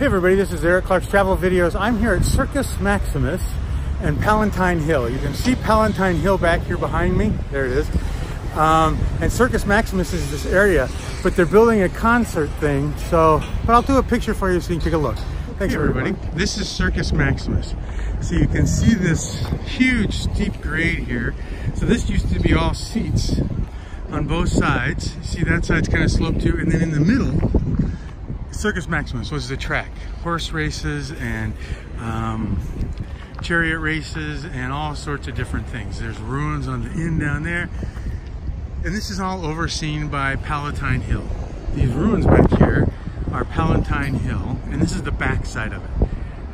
Hey everybody, this is Eric Clark's Travel Videos. I'm here at Circus Maximus and Palatine Hill. You can see Palatine Hill back here behind me. There it is. Um, and Circus Maximus is this area, but they're building a concert thing. So, but I'll do a picture for you so you can take a look. Thanks hey everybody. This is Circus Maximus. So you can see this huge steep grade here. So this used to be all seats on both sides. See that side's kind of sloped too. And then in the middle, Circus Maximus was the track. Horse races and um, chariot races and all sorts of different things. There's ruins on the end down there. And this is all overseen by Palatine Hill. These ruins back here are Palatine Hill, and this is the back side of it.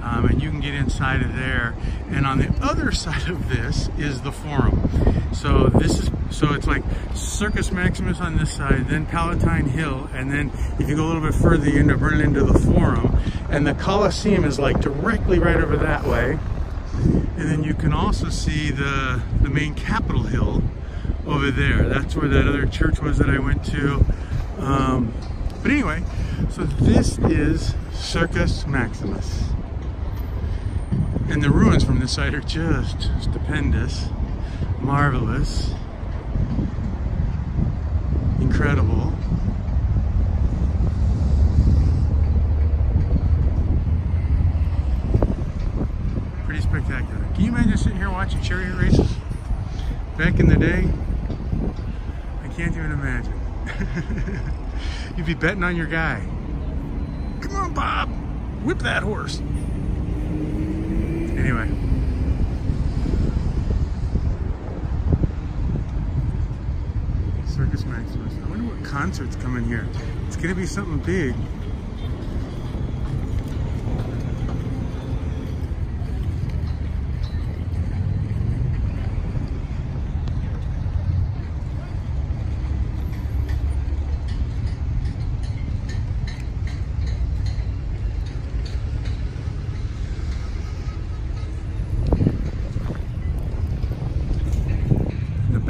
Um, and you can get inside of there. And on the other side of this is the Forum. So this is so it's like Circus Maximus on this side, then Palatine Hill, and then if you go a little bit further, you end up running into the Forum. And the Colosseum is like directly right over that way. And then you can also see the, the main Capitol Hill over there. That's where that other church was that I went to. Um, but anyway, so this is Circus Maximus. And the ruins from this site are just stupendous, marvelous incredible. Pretty spectacular. Can you imagine sitting here watching chariot races? Back in the day, I can't even imagine. You'd be betting on your guy. Come on, Bob, whip that horse. Anyway. Circus Maximus. I wonder what concerts come in here. It's gonna be something big.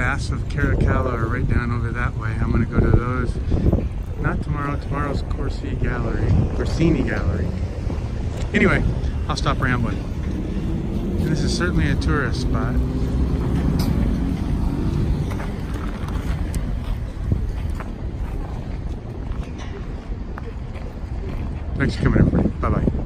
Baths of Caracalla are right down over that way. I'm gonna go to those. Not tomorrow, tomorrow's Corsi Gallery, Corsini Gallery. Anyway, I'll stop rambling. And this is certainly a tourist spot. Thanks for coming everybody. Bye-bye.